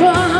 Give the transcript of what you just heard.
far